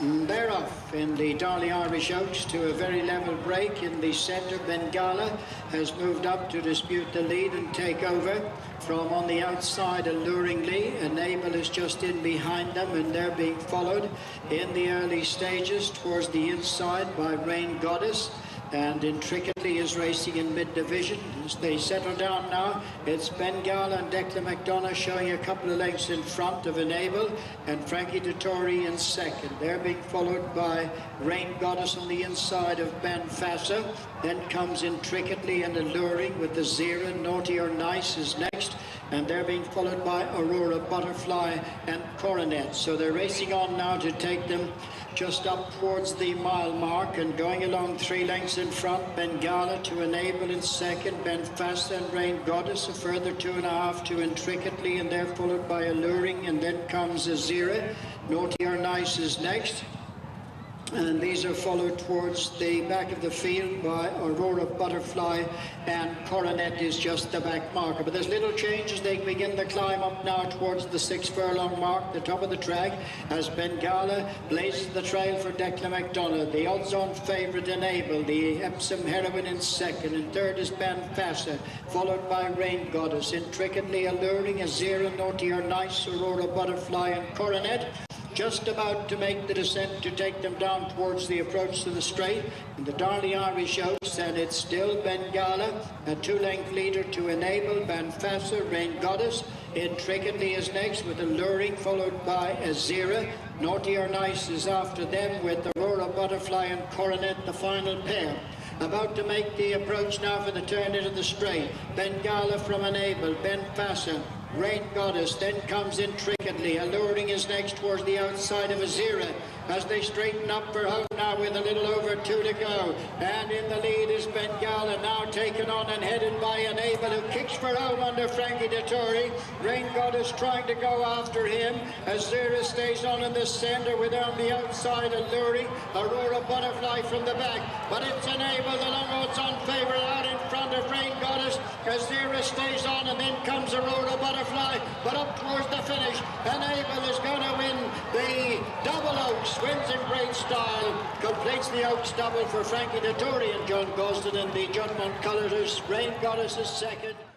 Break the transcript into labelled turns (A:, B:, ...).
A: They're off in the Darley Irish Oaks to a very level break in the centre. Bengala has moved up to dispute the lead and take over from on the outside alluringly. Enable is just in behind them and they're being followed in the early stages towards the inside by Rain Goddess and intricately is racing in mid-division as they settle down now it's Bengala and Declan McDonogh showing a couple of lengths in front of Enable and Frankie Dettori in second. They're being followed by Rain Goddess on the inside of Bean Feasa then comes intricately and alluring with the Zira Naughty or Nice is next and they're being followed by Aurora Butterfly and Coronet so they're racing on now to take them just up towards the mile mark and going along three lengths in front. Bengala to enable in second. Bean Feasa and Rain Goddess a further two and a half to intricately and they're followed by Alluring and then comes Azira. Naughty or Nice is next and these are followed towards the back of the field by Aurora Butterfly and Coronet is just the back marker. But there's little change as they begin the climb up now towards the six furlong mark, the top of the track, as Bengala blazes the trail for Declan McDonogh. The odds-on favourite Enable, the Epsom Heroine in second, and third is Bean Feasa, followed by Rain Goddess, intricately alluring Azira, Naughty or Nice, Aurora Butterfly and Coronet just about to make the descent to take them down towards the approach to the straight. And the Darley Irish Oaks, and it's still Bengala, a two-length leader to enable Bean Feasa, Rain Goddess. Intricately is next with Alluring, followed by Azira. Naughty or Nice is after them with Aurora Butterfly and Coronet, the final pair. About to make the approach now for the turn into the straight. Bengala from Enable, Bean Feasa, Rain Goddess then comes intricately. Alluring his next towards the outside of Azira as they straighten up for home now with a little over two to go. And in the lead is Bengala now taken on and headed by Enable who kicks for home under Frankie Dettori. Rain Goddess trying to go after him. Azira stays on in the center with on the outside Alluring. Aurora Butterfly from the back. But it's Enable, the long odds on favor out in front of Rain Goddess. Azira stays on and then comes a Aurora Butterfly. But up towards the finish. Enable is going to win the double oaks wins in great style, completes the Oaks double for Frankie Dettori and John Gosden and the Juddmonte Colours. Rain Goddess is second.